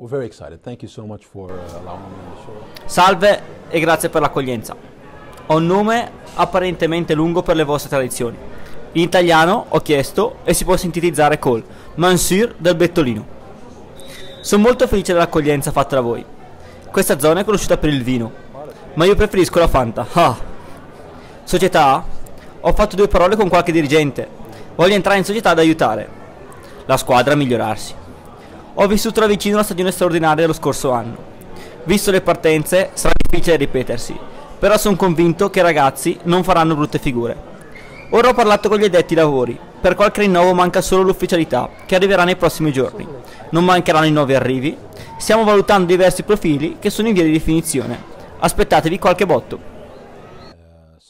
We're very excited. Thank you so much for uh, allowing me on the show. Salve e grazie per l'accoglienza. Ho un nome apparentemente lungo per le vostre tradizioni. In italiano ho chiesto e si può sintetizzare col Mansur del Bettolino. Sono molto felice dell'accoglienza fatta da voi. Questa zona è conosciuta per il vino, ma io preferisco la Fanta. Ah. Società? Ho fatto due parole con qualche dirigente. Voglio entrare in società ad aiutare la squadra a migliorarsi. Ho vissuto da vicino una stagione straordinaria dello scorso anno. Visto le partenze, sarà difficile ripetersi, però sono convinto che i ragazzi non faranno brutte figure. Ora ho parlato con gli addetti lavori. Per qualche rinnovo manca solo l'ufficialità, che arriverà nei prossimi giorni. Non mancheranno i nuovi arrivi. Stiamo valutando diversi profili che sono in via di definizione. Aspettatevi qualche botto. Uh,